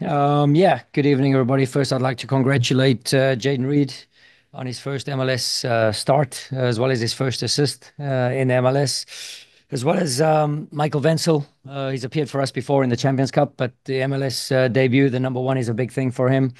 Um, yeah, good evening, everybody. First, I'd like to congratulate uh, Jayden Reed on his first MLS uh, start, as well as his first assist uh, in MLS, as well as um, Michael Wentzel. Uh, he's appeared for us before in the Champions Cup, but the MLS debut, the number one, is a big thing for him.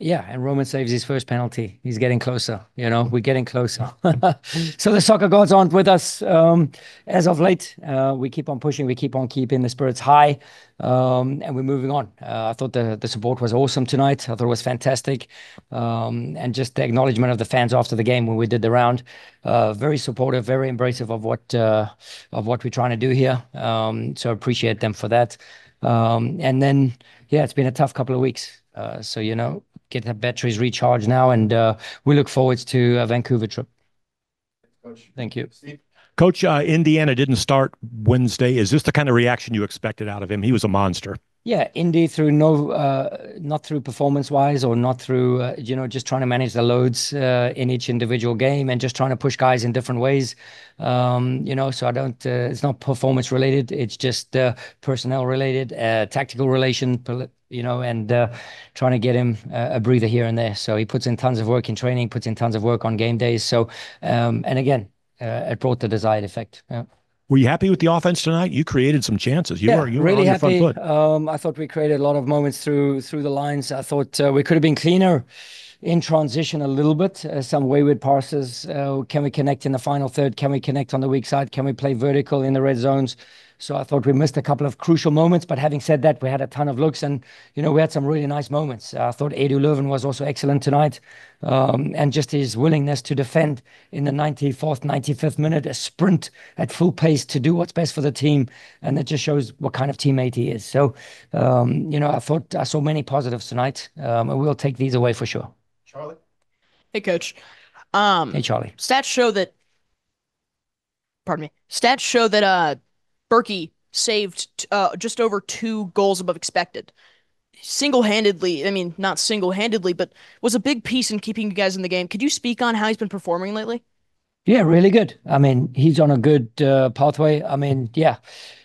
Yeah, and Roman saves his first penalty. He's getting closer. You know, we're getting closer. So the soccer gods aren't with us um, as of late. Uh, We keep on pushing. We keep on keeping the spirits high, um, and we're moving on. I thought the the support was awesome tonight. I thought it was fantastic. Um, and just the acknowledgement of the fans after the game when we did the round, Uh, very supportive, very embracive of what uh, of what we're trying to do here. Um, So appreciate them for that. Um, and then, yeah, it's been a tough couple of weeks. Uh, so, you know, get the batteries recharged now, and uh, we look forward to a Vancouver trip. Coach. Thank you. Coach, uh, Indiana didn't start Wednesday. Is this the kind of reaction you expected out of him? He was a monster. Yeah, Indy, through no, not through performance-wise or not through you know, just trying to manage the loads in each individual game and just trying to push guys in different ways. Um, you know, so I don't, it's not performance-related. It's just personnel-related, tactical relation, and uh, trying to get him a breather here and there. So he puts in tons of work in training, puts in tons of work on game days. So, um, and again, uh, it brought the desired effect. Were you happy with the offense tonight? You created some chances. You were on your front foot. Yeah, really happy. I thought we created a lot of moments through through the lines. I thought uh, we could have been cleaner in transition a little bit. Some wayward passes. Can we connect in the final third? Can we connect on the weak side? Can we play vertical in the red zones? I thought we missed a couple of crucial moments. But having said that, we had a ton of looks, and you know, we had some really nice moments. I thought Edu Löwen was also excellent tonight. Um, and just his willingness to defend in the 94th, 95th minute, a sprint at full pace to do what's best for the team, and that just shows what kind of teammate he is. So, um, you know, I thought I saw many positives tonight, and we'll take these away for sure. Charlie? Hey, Coach. Hey, Charlie. Stats show that. Pardon me. Stats show that Bürki saved just over two goals above expected. Single-handedly, I mean, not single-handedly, but was a big piece in keeping you guys in the game. Could you speak on how he's been performing lately? Yeah, really good. I mean, he's on a good pathway. I mean, yeah,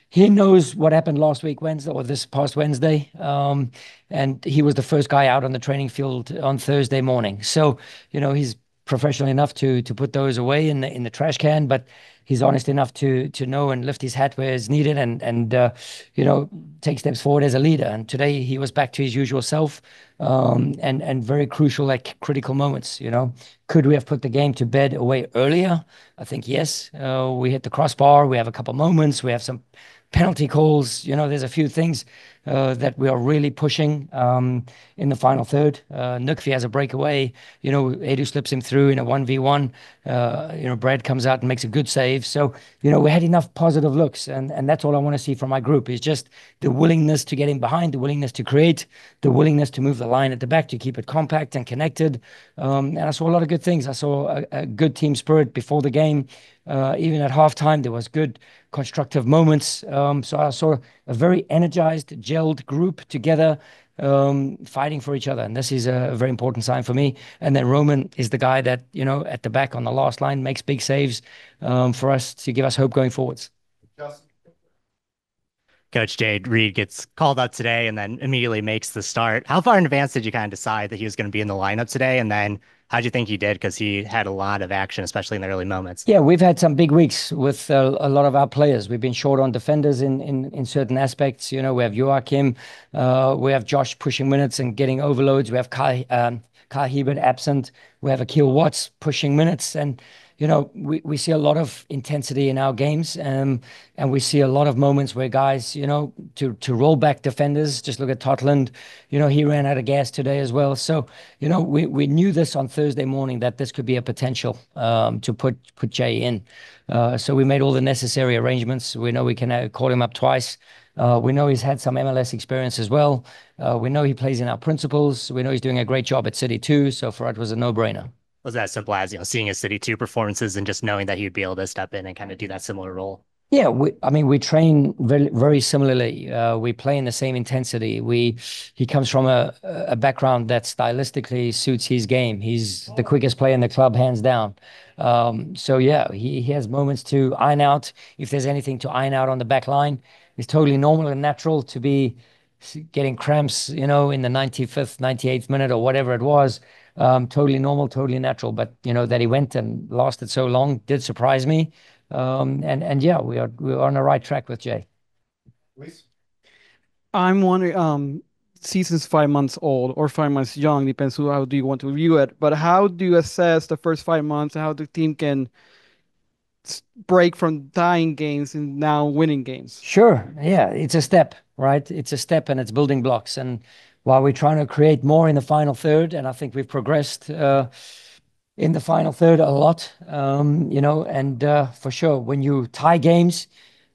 he knows what happened last week, Wednesday, or this past Wednesday. Um, and he was the first guy out on the training field on Thursday morning. So you know he's professional enough to to put those away in the in the trash can, but he's honest enough to to know and lift his hat where it's needed and and uh, you know take steps forward as a leader. And today, he was back to his usual self, um, and and very crucial like critical moments. You know, could we have put the game to bed away earlier? I think yes. Uh, we hit the crossbar. We have a couple moments. We have some penalty calls. You know, there's a few things Uh, that we are really pushing um, in the final third. Uh, Nökkvi has a breakaway. You know, Edu slips him through in a 1v1. Uh, you know, Brad comes out and makes a good save. So, you know, we had enough positive looks, and that's all I want to see from my group, is just the willingness to get in behind, the willingness to create, the willingness to move the line at the back to keep it compact and connected. Um, and I saw a lot of good things. I saw a good team spirit before the game. Even at halftime, there was good constructive moments. Um, so I saw a very energized, gelled group together, um, fighting for each other, and this is a very important sign for me. And then Roman is the guy that, you know, at the back on the last line, makes big saves um, for us to give us hope going forwards. Justin? Coach Jade Reed gets called up today and then immediately makes the start. How far in advance did you kind of decide that he was going to be in the lineup today? How'd you think he did? Because he had a lot of action, especially in the early moments. Yeah, we've had some big weeks with uh, a lot of our players. We've been short on defenders in in certain aspects. You know, we have Joakim, uh, we have Josh pushing minutes and getting overloads. We have Kai um, Hiebert absent. We have Akil Watts pushing minutes. You know, we see a lot of intensity in our games, um, and we see a lot of moments where guys, you know, to roll back defenders, just look at Totland. You know, he ran out of gas today as well. So, you know, we knew this on Thursday morning that this could be a potential um, to put Jay in. Uh, so we made all the necessary arrangements. We know we can uh, call him up twice. Uh, we know he's had some MLS experience as well. We know he plays in our principles. We know he's doing a great job at City 2, for us, it was a no-brainer. Was that simple as you know seeing his City 2 performances and just knowing that he'd be able to step in and kind of do that similar role? Yeah. We I mean, we train very very similarly. We play in the same intensity. We, he comes from a a background that stylistically suits his game. He's the quickest player in the club, hands down. Um, so yeah, he, he has moments to iron out. If there's anything to iron out on the back line, it's totally normal and natural to be getting cramps, you know, in the 95th, 98th minute or whatever it was. Totally normal, totally natural. But, you know, that he went and lasted so long did surprise me. Um, And and yeah, we are we're on the right track with Jay. I'm wondering, um, season's five months old or five months young, depends on how do you want to view it. But how do you assess the first five months, and how the team can break from dying games and now winning games? Sure. Yeah, it's a step, right? It's a step and it's building blocks. And while we're trying to create more in the final third, and I think we've progressed uh, in the final third a lot, um, you know, and uh, for sure, when you tie games,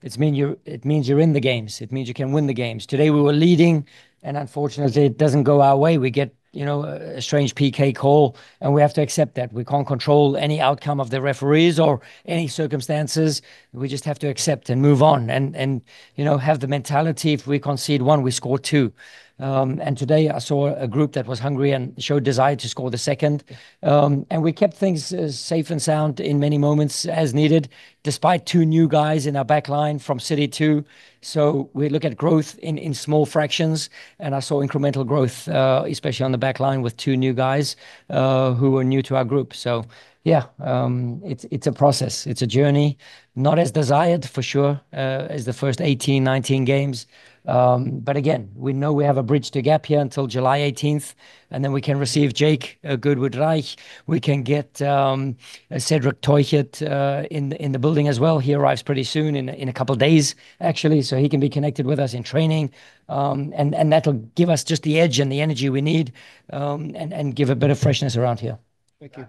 it means you're in the games. It means you can win the games. Today we were leading, and unfortunately, it doesn't go our way. We get, you know, a strange PK call, and we have to accept that. We can't control any outcome of the referees or any circumstances. We just have to accept and move on and and, you know, have the mentality if we concede one, we score two. Um, and today I saw a group that was hungry and showed desire to score the second. Um, and we kept things uh, safe and sound in many moments as needed, despite two new guys in our backline from City 2. So we look at growth in small fractions, and I saw incremental growth, uh, especially on the backline with two new guys uh, who were new to our group. So yeah, um, it's a process. It's a journey, not as desired for sure as the first 18, 19 games. Um, but again, we know we have a bridge to gap here until July 18th, and then we can receive Jake uh, Girdwood-Reich. We can get um, uh, Cédric Teuchert uh, in the building as well. He arrives pretty soon in a couple of days, actually, so he can be connected with us in training. Um, and that'll give us just the edge and the energy we need and give a bit of freshness around here. Thank you.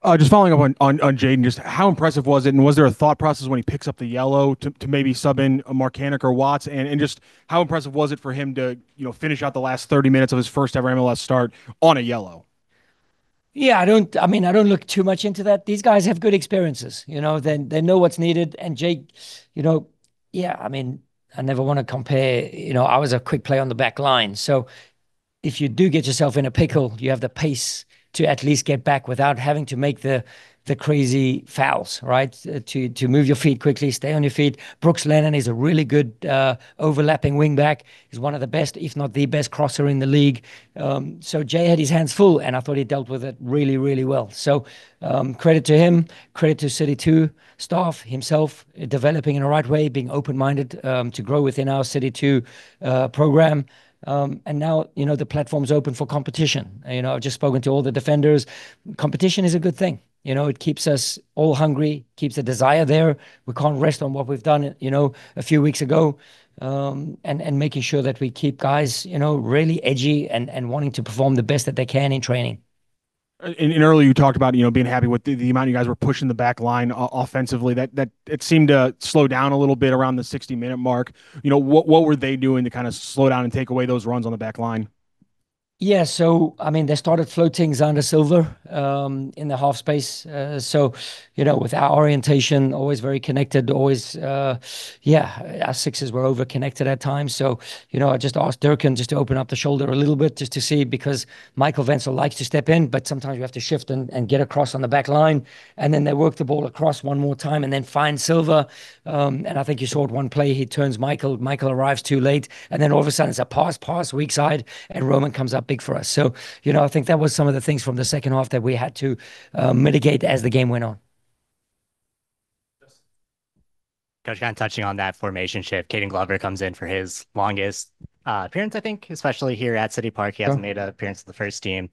Uh, just following up on on Jaden, just how impressive was it? And was there a thought process when he picks up the yellow to to maybe sub in Markanich or Watts? And and just how impressive was it for him to, you know, finish out the last 30 minutes of his first ever MLS start on a yellow? Yeah, I don't. I mean, I don't look too much into that. These guys have good experiences, you know, They they know what's needed. And Jake, you know, yeah, I mean, I never want to compare, you know, I was a quick play on the back line. So if you do get yourself in a pickle, you have the pace to at least get back without having to make the the crazy fouls, right? Uh, to to move your feet quickly, stay on your feet. Brooks Lennon is a really good uh, overlapping wingback. He's one of the best, if not the best crosser in the league. Um, so Jay had his hands full, and I thought he dealt with it really, really well. So um, credit to him, credit to City 2 staff himself, uh, developing in the right way, being open-minded um, to grow within our City 2 program. Um, and now, you know, the platform's open for competition. You know, I've just spoken to all the defenders. Competition is a good thing. You know, it keeps us all hungry, keeps the desire there. We can't rest on what we've done, you know, a few weeks ago. Um, and and making sure that we keep guys, you know, really edgy and, and wanting to perform the best that they can in training. And earlier you talked about, you know, being happy with the amount you guys were pushing the back line uh, offensively. That that it seemed to slow down a little bit around the 60-minute mark. You know, what were they doing to kind of slow down and take away those runs on the back line? Yeah, so I mean, they started floating Xande Silva Um, in the half space. Uh, so, you know, with our orientation, always very connected, always, uh, yeah, our sixes were over-connected at times. So, you know, I just asked Durkin just to open up the shoulder a little bit just to see because Michael Wentzel likes to step in, but sometimes you have to shift and and get across on the back line. And then they work the ball across one more time and then find Silva. Um, and I think you saw it one play, he turns Michael, Michael arrives too late. And then all of a sudden it's a pass, pass, weak side, and Roman comes up big for us. So, you know, I think that was some of the things from the second half that we had to uh, mitigate as the game went on. Coach, kind of touching on that formation shift, Caden Glover comes in for his longest uh, appearance, I think, especially here at City Park. He hasn't made an appearance with the first team.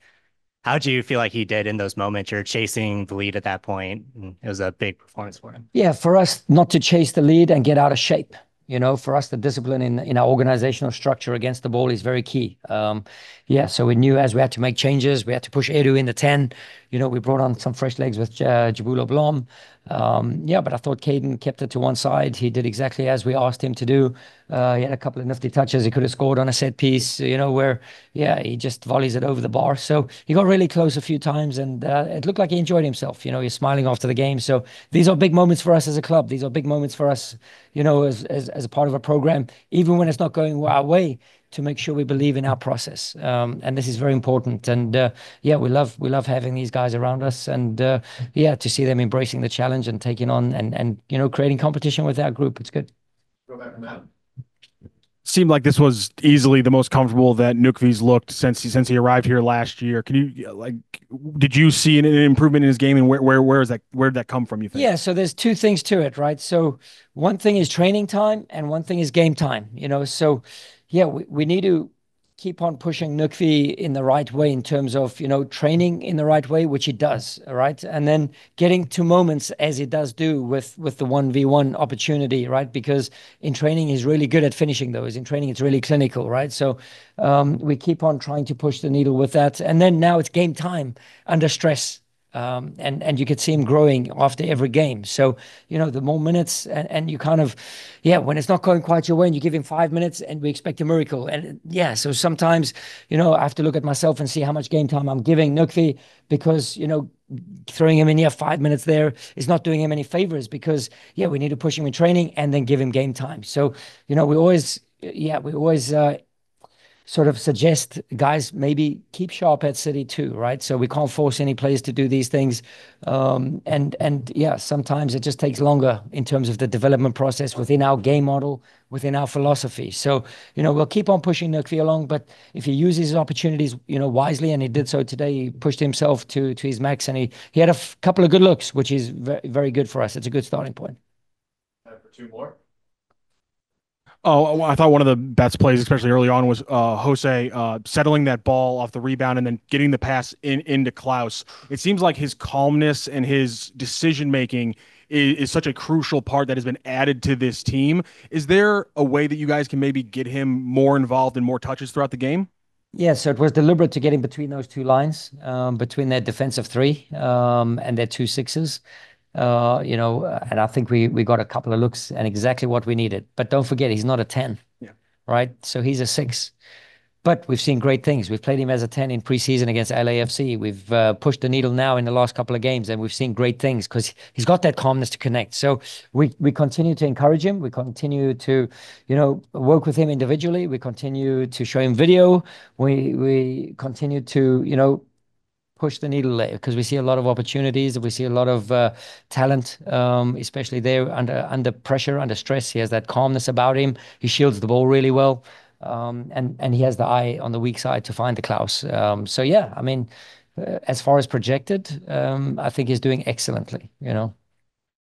How do you feel like he did in those moments? You're chasing the lead at that point. It was a big performance for him. Yeah, for us not to chase the lead and get out of shape. You know, for us, the discipline in in our organizational structure against the ball is very key. Um, Yeah, so we knew as we had to make changes, we had to push Edu in the 10. You know, we brought on some fresh legs with uh, Jabula Blom. Um, yeah, but I thought Caden kept it to one side. He did exactly as we asked him to do. Uh, he had a couple of nifty touches. He could have scored on a set piece, you know, where, yeah, he just volleys it over the bar. So he got really close a few times and uh, it looked like he enjoyed himself. You know, he's smiling after the game. So these are big moments for us as a club. These are big moments for us, you know, as, as, as a part of a program, even when it's not going our way, to make sure we believe in our process. Um, and this is very important. And uh, yeah, we love we love having these guys around us and uh, yeah, to see them embracing the challenge and taking on and, and you know, creating competition with our group. It's good. seemed like this was easily the most comfortable that Nurkic looked since he since he arrived here last year. Can you like did you see an, an improvement in his game and where where where is that where did that come from you think? Yeah, so there's two things to it, right? So one thing is training time and one thing is game time, you know. So yeah, we, we need to keep on pushing Nurkic in the right way in terms of, you know, training in the right way, which he does, right? And then getting to moments as he does do with with the 1v1 opportunity, right? Because in training he's really good at finishing those. In training it's really clinical, right? So um, we keep on trying to push the needle with that. And then now it's game time under stress. Um, and and you could see him growing after every game. So you know the more minutes and, and you kind of, yeah, when it's not going quite your way, and you give him five minutes, and we expect a miracle. And yeah, so sometimes you know I have to look at myself and see how much game time I'm giving Nurkic because you know throwing him in here five minutes there is not doing him any favors because yeah we need to push him in training and then give him game time. So you know we always yeah we always. Uh, sort of suggest guys maybe keep sharp at City too, right? So we can't force any players to do these things, um, and and yeah, sometimes it just takes longer in terms of the development process within our game model, within our philosophy. So you know we'll keep on pushing Nurkic along, but if he uses his opportunities, you know, wisely, and he did so today, he pushed himself to to his max, and he he had a couple of good looks, which is very very good for us. It's a good starting point. For two more. Oh, I thought one of the best plays, especially early on, was uh, Jose uh, settling that ball off the rebound and then getting the pass in into Klauss. It seems like his calmness and his decision making is, is, such a crucial part that has been added to this team. Is there a way that you guys can maybe get him more involved and more touches throughout the game? Yeah, so it was deliberate to get him between those two lines, um, between their defensive three um, and their two sixes. Uh, you know, and I think we we got a couple of looks and exactly what we needed. But don't forget, he's not a 10. Yeah. Right? So he's a six. But we've seen great things. We've played him as a 10 in preseason against LAFC. We've uh, pushed the needle now in the last couple of games, and we've seen great things because he's got that calmness to connect. So we we continue to encourage him. We continue to, you know, work with him individually. We continue to show him video. We we continue to, you know, push the needle because we see a lot of opportunities. We see a lot of uh, talent, um, especially there under under pressure, under stress. He has that calmness about him. He shields the ball really well, um, and and he has the eye on the weak side to find the Klauss. Um, so yeah, I mean, uh, as far as projected, um, I think he's doing excellently. You know.